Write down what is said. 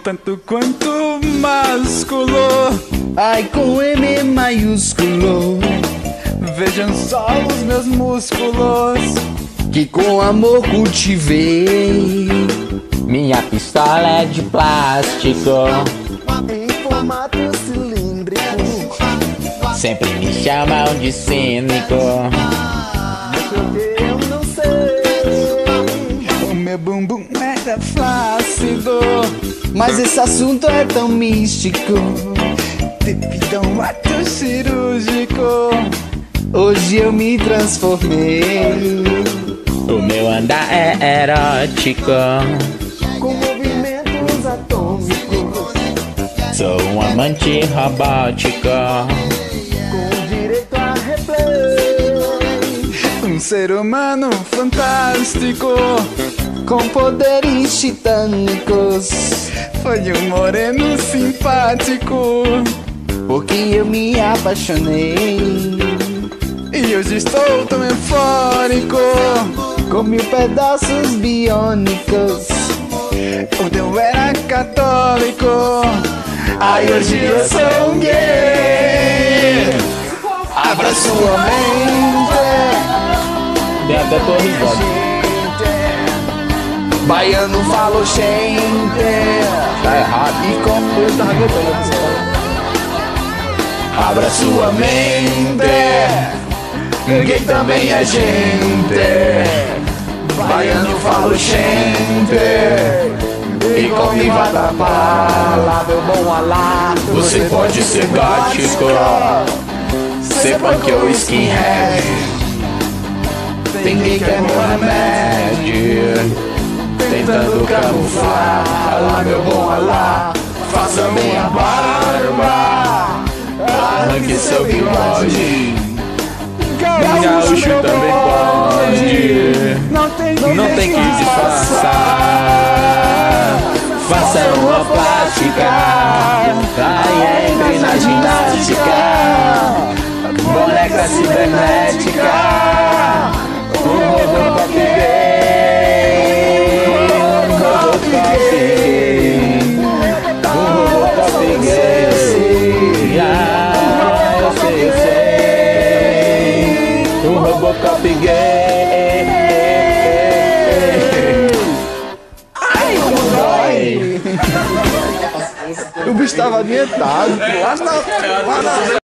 tanto quanto másculo. Ai, com M maiúsculo. Vejam só os meus músculos. Que com amor cultivei. Minha pistola é de plástico. Em formato cilíndrico. Sempre me chamam de cínico. Bumbum era flácido. Mas esse assunto é tão místico. Devido a um ato cirúrgico. Hoje eu me transformei. O meu andar é erótico. Com movimentos atômicos. Sou um amante robótico. Com direito a replay. Um ser humano fantástico. Com poderes titânicos. Foi um moreno simpático. Porque eu me apaixonei. E hoje estou tão eufórico. Com mil pedaços biônicos. Quando eu era católico. Aí hoje eu sou um gay. Abra sua mente. Tem até torre. Baiano falou gente. Tá errado. E como eu tava cantando. Abra sua mente. Gay também é gente. Baiano falo gente. E come vatapá. Meu bom Alá. Você pode ser gótico. Ser punk ou skinhead. Tem gay que é remédio. Tentando camuflar. Alá, meu bom Alá. Faça minha barba. Arranque seu bigode. Gaúcho também pode. Não tem que, Não tem que disfarçar. Faça uma plástica. Aí entre na ginástica. Boneca cibernética. Um robocop gay. Ai, como dói. O bicho tava ambientado. Lá na, lá na,